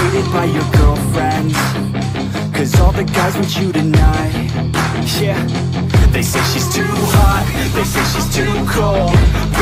hated by your girlfriends. Cause all the guys want you tonight. Yeah. They say she's too hot. They say she's too cold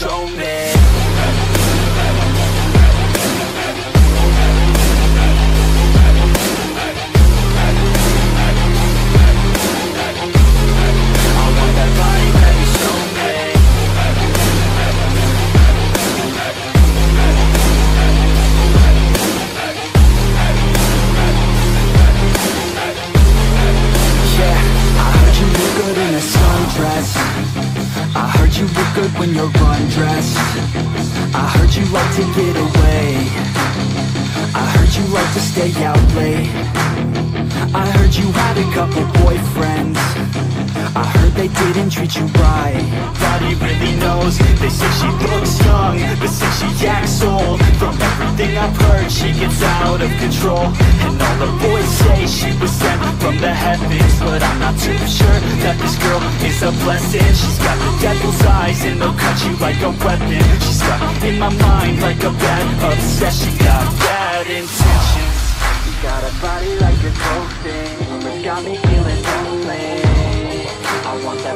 show me undressed I heard you like to get away. I heard you like to stay out late. I heard you had a couple boyfriends I heard they didn't treat you right. Nobody really knows. They say she looks young But say she acts old From everything I've heard She gets out of control. And all the boys say she was sent from the heavens But I'm not too sure That this girl is a blessing. She's got the devil's eyes And they'll cut you like a weapon. She's stuck in my mind Like a bad obsession. Got bad intentions. You got a body like a coke thing got me feeling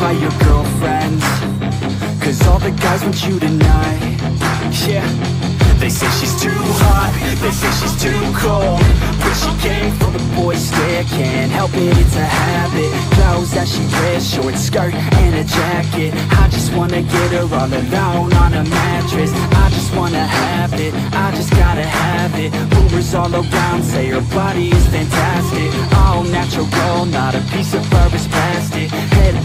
by your girlfriends. Cause all the guys want you tonight. Yeah. They say she's too hot. They say she's too cold. But she came from the boys stare. Can't help it, it's a habit. Clothes that she wears. Short skirt and a jacket. I just wanna get her all alone on a mattress. I just wanna have it. I just gotta have it. Rumors all around say her body is fantastic. All natural, not a piece of fur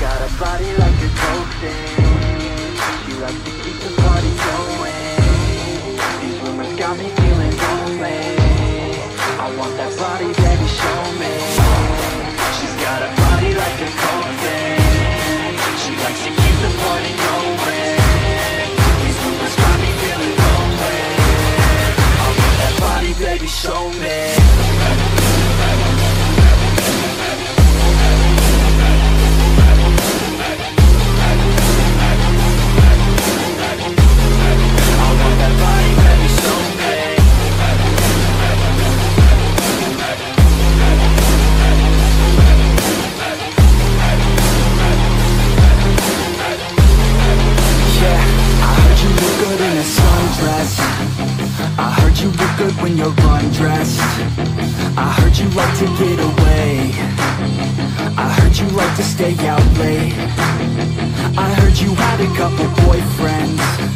got a body like a coke thing She likes to keep the fast I heard you like to get away. I heard you like to stay out late. I heard you had a couple boyfriends.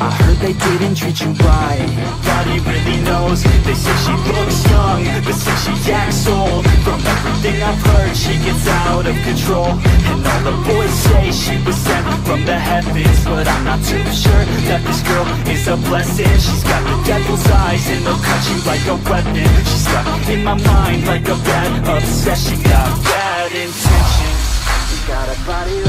I heard they didn't treat you right. Nobody really knows. They say she looks young But say she acts old From everything I've heard She gets out of control. And all the boys say She was sent from the heavens But I'm not too sure That this girl is a blessing. She's got the devil's eyes And they'll cut you like a weapon. She's stuck in my mind Like a bad obsession. Got bad intentions. She got a body